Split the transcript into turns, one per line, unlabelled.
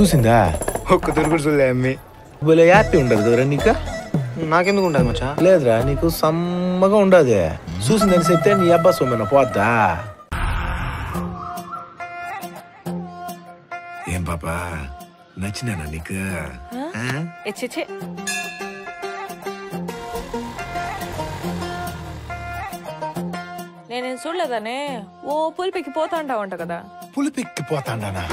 చూసిందా?
ఒక్క తిరుగుడు చూడలే అమ్మి.
భలే హ్యాపీ ఉండదు కదరా నీకా?
నాకెందుకు ఉండదు మచ్చా?
లేదురా నీకు సమ్మగా ఉండదు. చూసిందని చెప్తే నీ అబ్బా సొమ్మెన పోద్దా? ఏం పాపా? నచ్చినానా నీకు? ఆ?
నేనేం చూడలేదనే? ఓ పులిపికి పోతా ఉంటావంట కదా.
పులిపెక్కి పోతాండానా?